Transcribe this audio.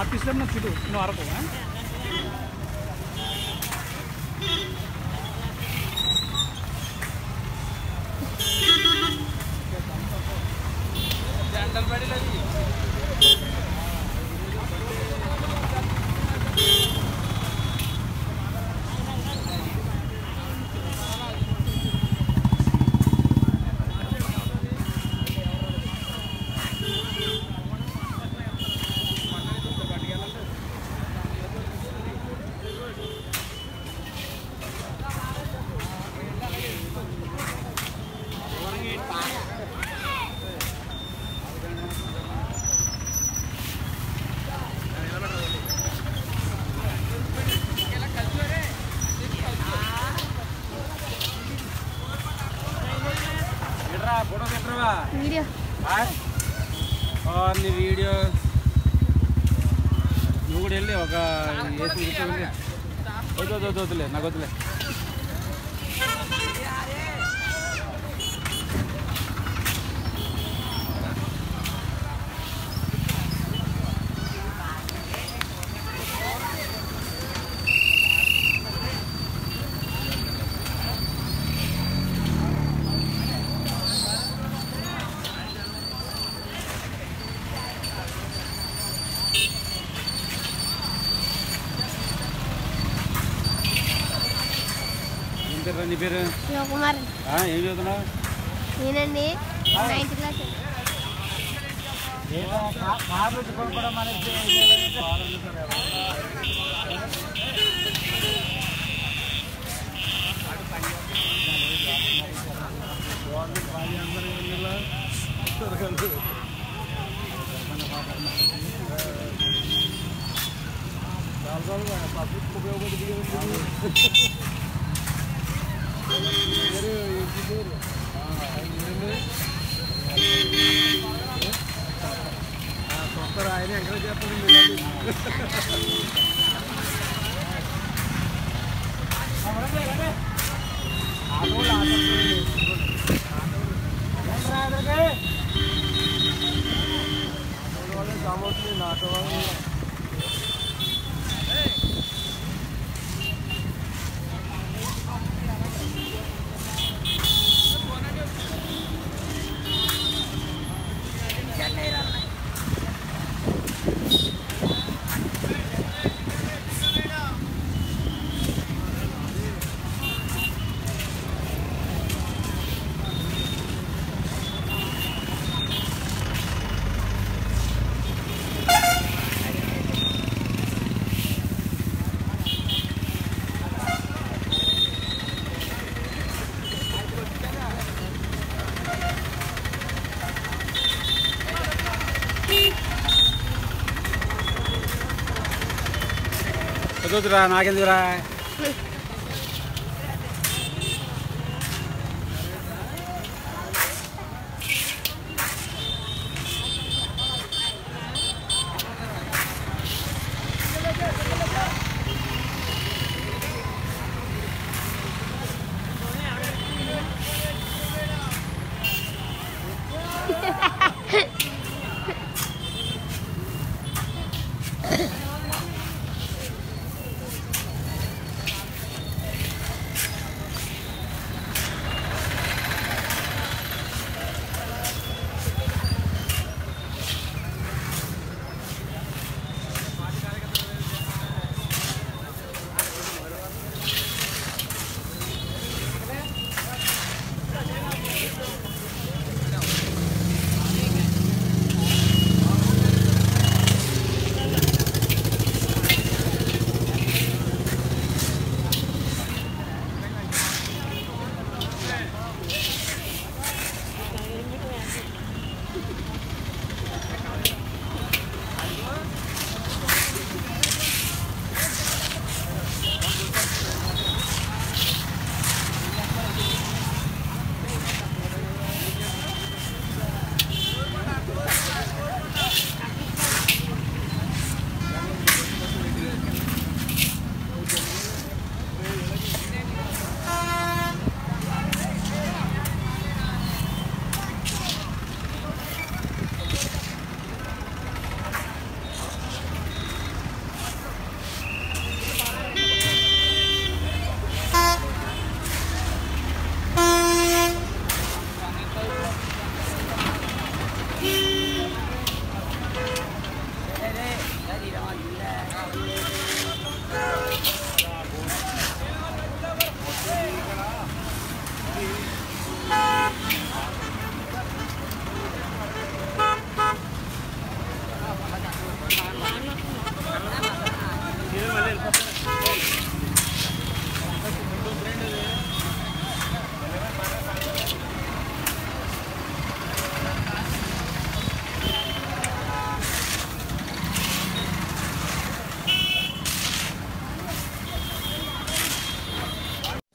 ఆఫీస్లో jungle. నువ్వు అరకు ఆ? వీడియో నీ వీడియో నువ్వు కూడా వెళ్ళి ఒక ఏసీ కూర్చోండి వద్దు వద్దు వద్దు వద్దులే నాకు వద్దులే పేరు నీ పేరు శివకుమార్ ఏం చదువుతున్నావు నేనండి నైన్త్ క్లాస్ ఆయన ఎక్కడ చెప్పండి ఆటో ఆటో వాళ్ళు కావచ్చు ఆటో వాళ్ళు सोच रहा है नागेंद्र रहा है